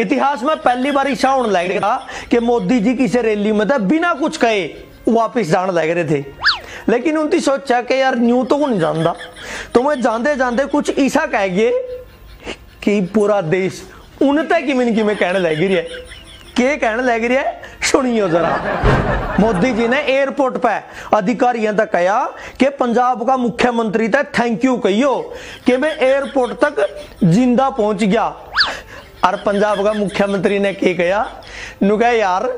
इतिहास में पहली बार ऐसा होने लग रहा कि मोदी जी किसी रैली में था, बिना कुछ कहे वापिस जाने लग रहे थे। लेकिन उनकी सोचा कि यार न्यू तो नहीं जानता। तो मैं जानते जानते कुछ ऐसा कह गए कि पूरा देश उनते कि मिन की में कहने लग रही है। के कहने लग रही है? सुनियो जरा। मोदी जी ने एयरपोर्ट पे अधिकारियों तक कहा कि पंजाब का मुख्यमंत्री तक थैंक यू कहियो कि मैं एयरपोर्ट तक ज़िंदा पहुँच गया। और पंजाब का मुख्यमंत्री ने क्या कहा नु यार,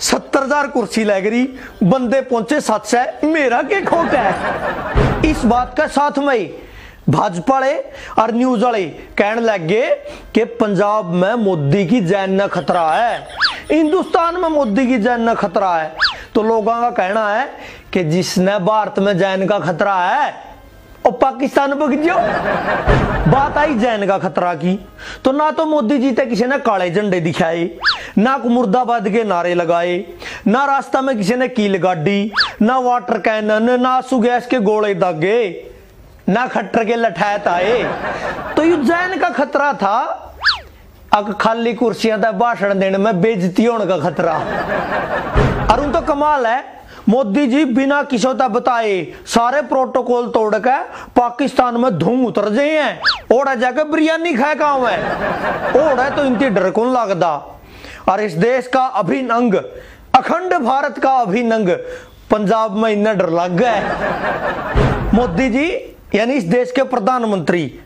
सत्तर हज़ार कुर्सी लग रही, बंदे पहुँचे सत से, मेरा क्या खोट है? इस बात का साथ में भाजपा वाले और न्यूज़ वाले कहने लग गए कि पंजाब में मोदी की जैन न खतरा है। हिंदुस्तान में मोदी की जैन न खतरा है। तो लोगों का कहना है कि जिसने भारत में जैन का खतरा है और पाकिस्तान में जाओ बात आई जैन का खतरा की। तो ना तो मोदी जी तक किसी ने काले झंडे दिखाए, ना मुर्दाबाद के नारे लगाए, ना रास्ता में किसी ने कील गाड़ी, ना वाटर कैनन ना सुगैस के गोले दागे, ना खट्टर के लठैत आए। तो ये जैन का खतरा था। अग खाली कुर्सियाँ भाषण देने में बेजती होने का खतरा। उन तो कमाल है। मोदी जी बिना किसी तक बताए सारे प्रोटोकॉल तोड़ के पाकिस्तान में धूम उतर जाए हैं। ओड़ा जाके बिरयानी खाए काम है ओड़ा तो इनकी डर कौन लगता। और इस देश का अभिन्न अंग अखंड भारत का अभिन्न अंग पंजाब में इतना डर लग गया मोदी जी, यानी इस देश के प्रधानमंत्री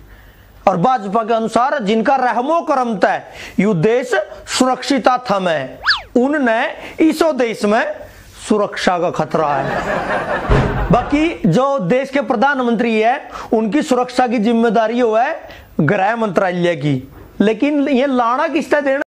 और भाजपा के अनुसार जिनका रहमो करम तय, यु देश सुरक्षित थम है। उनने इसो देश में सुरक्षा का खतरा है। बाकी जो देश के प्रधानमंत्री है, उनकी सुरक्षा की ज़िम्मेदारी हो है गृह मंत्रालय की। लेकिन ये लाना किसका देना?